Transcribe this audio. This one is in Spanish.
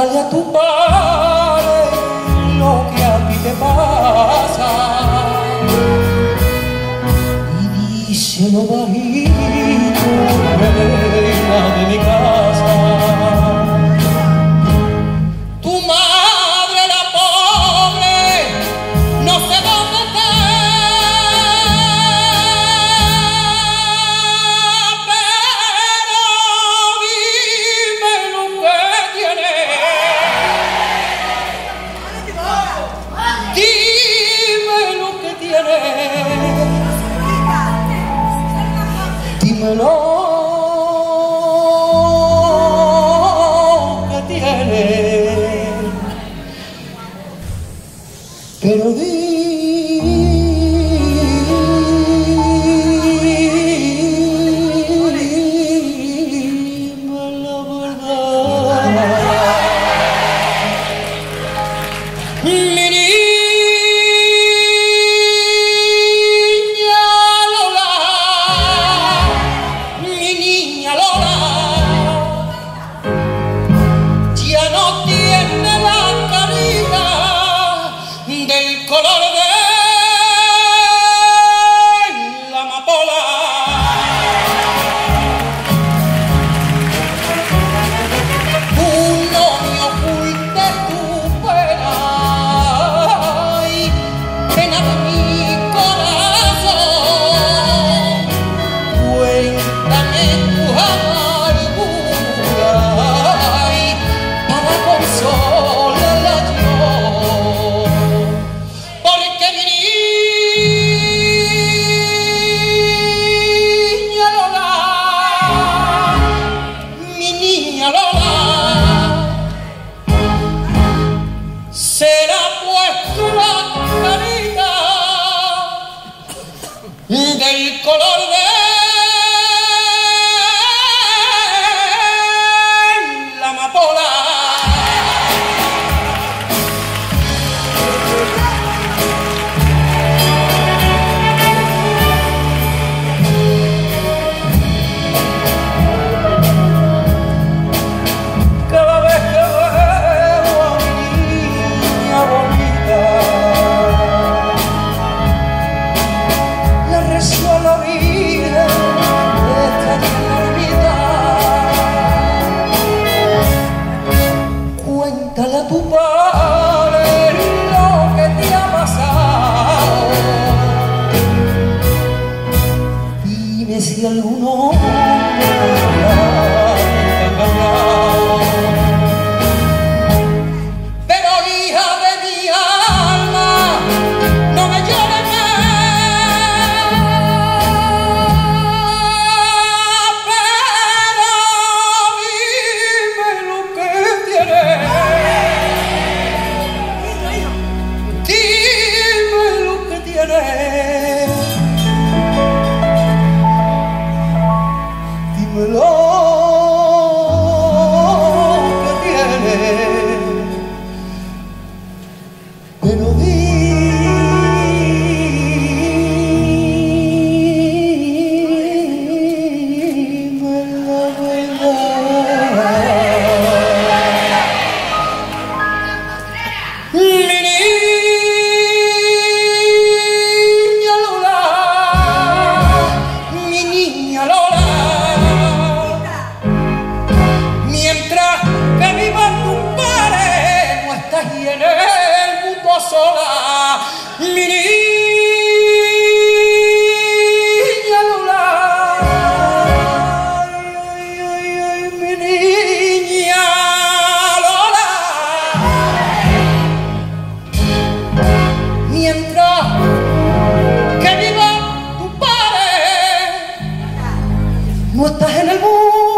Pregúntale a tu padre lo que a ti te pasa. Y díselo bajito, Pero di உங்கள் கொளர்வே tu padre lo que te ha pasado. Dime si alguno will en el mundo.